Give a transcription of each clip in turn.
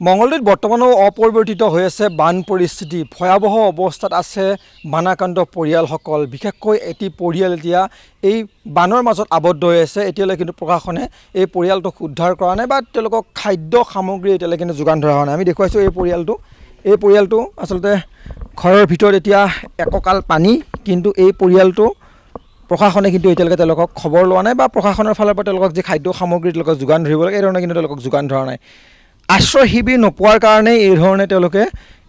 মঙলদৈত বৰ্তমানো অপৰিৱৰ্তিত হৈ আছে বান পৰিস্থিতি। ভয়াৱহ অৱস্থাত আছে বানাক্ৰান্ত পৰিয়ালসকল। বিশেষকৈ এটি পৰিয়াল এতিয়া এই বানৰ মাজত আবদ্ধ হৈ আছে। এতিয়ালৈ কিন্তু প্ৰশাসনে এই পৰিয়ালটোক উদ্ধাৰ কৰা নাই বা তেওঁলোকক খাদ্য সামগ্ৰী এতিয়ালৈ কিন্তু যোগান ধৰা হোৱা নাই। আমি দেখুৱাইছোঁ এই পৰিয়ালটো। এই পৰিয়ালটো আচলতে ঘৰৰ ভিতৰত এতিয়া একঁকাল পানী কিন্তু এই পৰিয়ালটো প্ৰশাসনে কিন্তু এতিয়ালৈকে তেওঁলোকক খবৰ লোৱা নাই বা প্ৰশাসনৰ ফালৰ পৰা তেওঁলোকক যি খাদ্য সামগ্ৰী তেওঁলোকক যোগান ধৰিব লাগে এই ধৰণে কিন্তু তেওঁলোকক যোগান ধৰা নাই। আশ্ৰয় শিবিৰ নোপোৱাৰ কাৰণেই এই ধৰণে তেওঁলোকে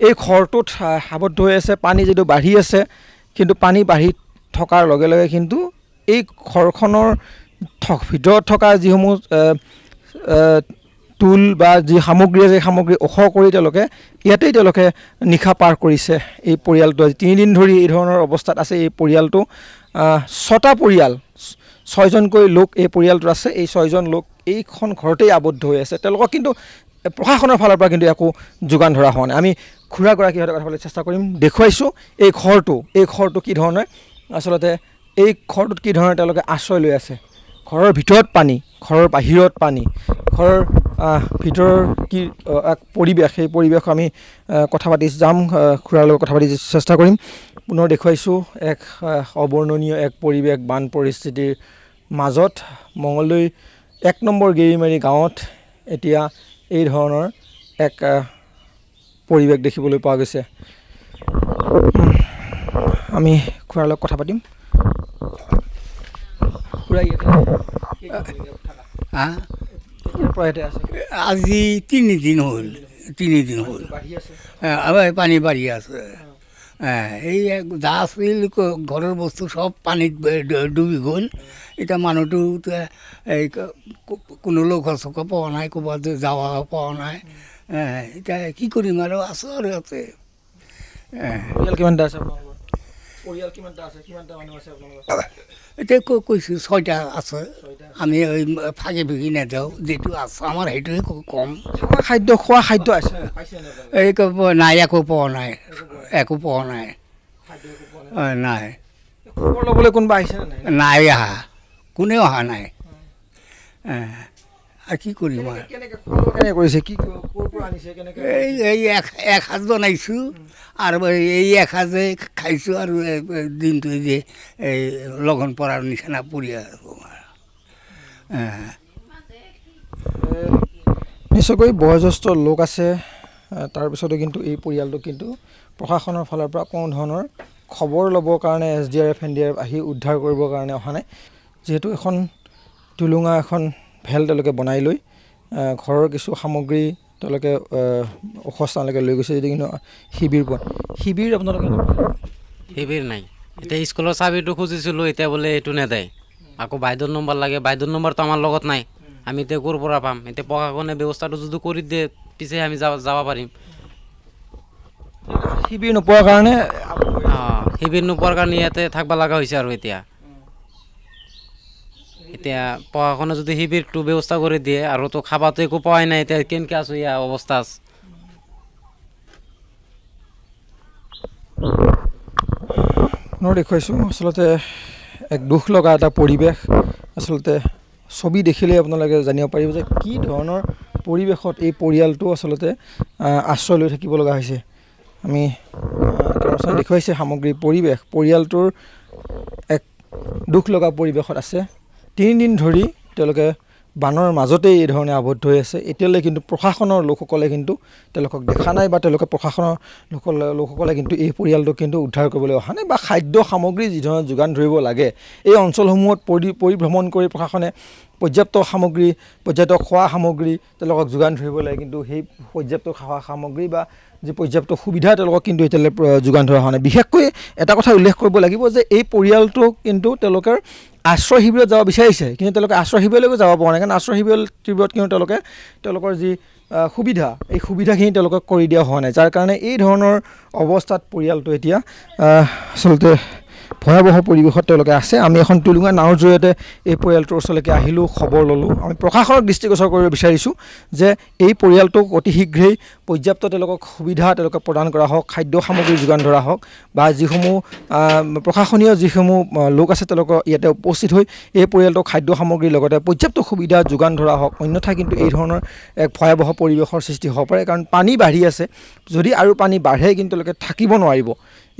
এই ঘৰটোত আহ, আবদ্ধ হৈ আছে পানী যিটো বাঢ়ি আছে কিন্তু পানী বাঢ়ি থকাৰ লগে লগে কিন্তু এই ঘৰখনৰ ভিতৰত থকা যিসমূহ টুল বা যি সামগ্ৰী আছে সেই সামগ্ৰী ওখ কৰি তেওঁলোকে ইয়াতেই তেওঁলোকে নিশা পাৰ কৰিছে এই পৰিয়ালটো। আজি তিনিদিন ধৰি এই ধৰণৰ অৱস্থাত আছে এই পৰিয়ালটো। ছটা পৰিয়াল ছয়জনকৈ লোক এই পৰিয়ালটোত আছে। এই ছয়জন লোক এইখন ঘৰতেই আবদ্ধ হৈ আছে। তেওঁলোকক কিন্তু প্ৰশাসনৰ ফালৰ পৰা কিন্তু একো যোগান ধৰা হোৱা নাই। আমি খুৰাগৰাকীৰ সৈতে কথা পাতিবলৈ চেষ্টা কৰিম দেখুৱাইছোঁ এই ঘৰটো এই ঘৰটো কি ধৰণে আচলতে এই ঘৰটোত কি ধৰণে তেওঁলোকে আশ্ৰয় লৈ আছে। ঘৰৰ ভিতৰত পানী ঘৰৰ বাহিৰত পানী ঘৰৰ ভিতৰৰ কি এক পৰিৱেশ সেই পৰিৱেশ আমি কথা পাতি যাম খুৰাৰ লগত কথা পাতি চেষ্টা কৰিম। পুনৰ দেখুৱাইছোঁ এক আহ, অবৰ্ণনীয় এক পৰিৱেশ বান পৰিস্থিতিৰ মাজত। মঙলদৈ এক নম্বৰ গেৰিমাৰী গাঁৱত এতিয়া এই ধৰণৰ এক পৰিৱেশ দেখিবলৈ পোৱা গৈছে। আমি খুৰাৰ লগত কথা পাতিম। আজি তিনিদিন হ'ল। তিনিদিন হ'ল। পানী বাঢ়ি আছে। আহ, এই যা আছিল ঘৰৰ বস্তু চব পানীত ডুবি গ'ল এতিয়া মানুহটো এই কোনো লোক চোক পোৱা নাই ক'ৰবাত যাব পোৱা নাই। আহ, এতিয়া কি কৰিম আৰু আছোঁ আৰু ইয়াতে। কিমানটা আছে এতিয়া কৈছোঁ ছয়টা আছে। আমি ওই ফাঁকি ফুকি নেদেওঁ যিটো আছে আমাৰ সেইটোৱে কম। খাদ্য খোৱা খাদ্য আছে? এই নাই একো পোৱা নাই। একো পোৱা নাই। নাই। খবৰ ল'বলৈ কোনোবা আহিছে নাই? নাই অহা। কোনেও অহা নাই। আৰু কি কৰিম আৰু? এই এই এক এক সাঁজ বনাইছোঁ। আৰু এই এক সাঁজে খাইছোঁ আৰু দিনটো যে এই লগন পৰাৰ নিচিনা পৰি আছোঁ এ, নিশ্চয়কৈ বয়োজ্যেষ্ঠ লোক আছে। তাৰপিছতো কিন্তু এই পৰিয়ালটো কিন্তু প্ৰশাসনৰ ফালৰ পৰা কোনো ধৰণৰ খবৰ ল'বৰ কাৰণে S D R F N D R F আহি উদ্ধাৰ কৰিবৰ কাৰণে অহা নাই। যিহেতু এখন টুলুঙা এখন ভেল তেওঁলোকে বনাই লৈ ঘৰৰ কিছু সামগ্ৰী তেওঁলোকে ওখ স্থানলৈকে লৈ গৈছে। যদি কিন্তু শিবিৰ পোৱা শিবিৰ আপোনালোকে শিবিৰ নাই। এতিয়া স্কুলৰ চাবিটো খুজিছিলোঁ এতিয়া বোলে এইটো নেদায় আকৌ বাইদেউৰ নম্বৰ লাগে। বাইদেউৰ নম্বৰটো আমাৰ লগত নাই। আমি এতিয়া ক'ৰ পৰা পাম? এতিয়া প্ৰশাসনে ব্যৱস্থাটো যদি কৰি দিয়ে পিছে আমি যাব যাব পাৰিম। শিবিৰ নোপোৱাৰ কাৰণে অঁ শিবিৰ নোপোৱাৰ কাৰণে ইয়াতে থাকিব লগা হৈছে আৰু এতিয়া। এতিয়া প্ৰশাসনে যদি শিবিৰটো ব্যৱস্থা কৰি দিয়ে আৰু তো খাবাতো একো পোৱাই নাই এতিয়া কেনেকৈ আছোঁ ইয়াৰ অৱস্থা আছে। পুনৰ দেখুৱাইছোঁ আচলতে এক দুখ লগা এটা পৰিৱেশ আচলতে ছবি দেখিলেই আপোনালোকে জানিব পাৰিব যে কি ধৰণৰ পৰিৱেশত এই পৰিয়ালটো আচলতে আশ্ৰয় লৈ থাকিব লগা হৈছে। আমি দেখুৱাইছে সামগ্ৰী পৰিৱেশ পৰিয়ালটোৰ এক দুখ লগা পৰিৱেশত আছে। তিনিদিন ধৰি তেওঁলোকে বানৰ মাজতেই এই ধৰণে আবদ্ধ হৈ আছে। এতিয়ালৈ কিন্তু প্ৰশাসনৰ লোকসকলে কিন্তু তেওঁলোকক দেখা নাই বা তেওঁলোকে প্ৰশাসনৰ লোকসকলে লোকসকলে কিন্তু এই পৰিয়ালটোক কিন্তু উদ্ধাৰ কৰিবলৈ অহা নাই বা খাদ্য সামগ্ৰী যি ধৰণে যোগান ধৰিব লাগে এই অঞ্চলসমূহত পৰি পৰিভ্ৰমণ কৰি প্ৰশাসনে পৰ্যাপ্ত সামগ্ৰী পৰ্যাপ্ত খোৱা সামগ্ৰী তেওঁলোকক যোগান ধৰিব লাগে। কিন্তু সেই পৰ্যাপ্ত খোৱা সামগ্ৰী বা যি পৰ্যাপ্ত সুবিধা তেওঁলোকক কিন্তু এতিয়ালৈ যোগান ধৰা হোৱা নাই। বিশেষকৈ এটা কথা উল্লেখ কৰিব লাগিব যে এই পৰিয়ালটো কিন্তু তেওঁলোকৰ আশ্ৰয় শিবিৰত যাব বিচাৰিছে কিন্তু তেওঁলোকে আশ্ৰয় শিবিৰলৈকে যাব পৰা নাই। কাৰণ আশ্ৰয় শিবিৰ শিবিৰত কিন্তু তেওঁলোকে তেওঁলোকৰ যি সুবিধা এই সুবিধাখিনি তেওঁলোকক কৰি দিয়া হোৱা নাই। যাৰ কাৰণে এই ধৰণৰ অৱস্থাত পৰিয়ালটো এতিয়া আচলতে ভয়াৱহ পৰিৱেশত তেওঁলোকে আছে। আমি এখন টুলুঙা নাৱৰ জৰিয়তে এই পৰিয়ালটোৰ ওচৰলৈকে আহিলোঁ খবৰ ল'লোঁ। আমি প্ৰশাসনক দৃষ্টিগোচৰ কৰিব বিচাৰিছোঁ যে এই পৰিয়ালটোক অতি শীঘ্ৰেই পৰ্যাপ্ত তেওঁলোকক সুবিধা তেওঁলোকে প্ৰদান কৰা হওক খাদ্য সামগ্ৰী যোগান ধৰা হওক বা যিসমূহ প্ৰশাসনীয় যিসমূহ লোক আছে তেওঁলোকৰ ইয়াতে উপস্থিত হৈ এই পৰিয়ালটোক খাদ্য সামগ্ৰীৰ লগতে পৰ্যাপ্ত সুবিধা যোগান ধৰা হওক। অন্যথা কিন্তু এই ধৰণৰ এক ভয়াৱহ পৰিৱেশৰ সৃষ্টি হ'ব পাৰে। কাৰণ পানী বাঢ়ি আছে। যদি আৰু পানী বাঢ়ে কিন্তু তেওঁলোকে থাকিব নোৱাৰিব।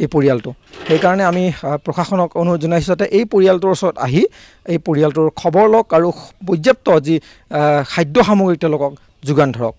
এই পৰিয়ালটো। সেইকাৰণে আমি প্ৰশাসনক অনুৰোধ জনাইছোঁ যাতে এই পৰিয়ালটোৰ ওচৰত আহি এই পৰিয়ালটোৰ খবৰ লওক আৰু পৰ্যাপ্ত যি খাদ্য সামগ্ৰী তেওঁলোকক যোগান ধৰক।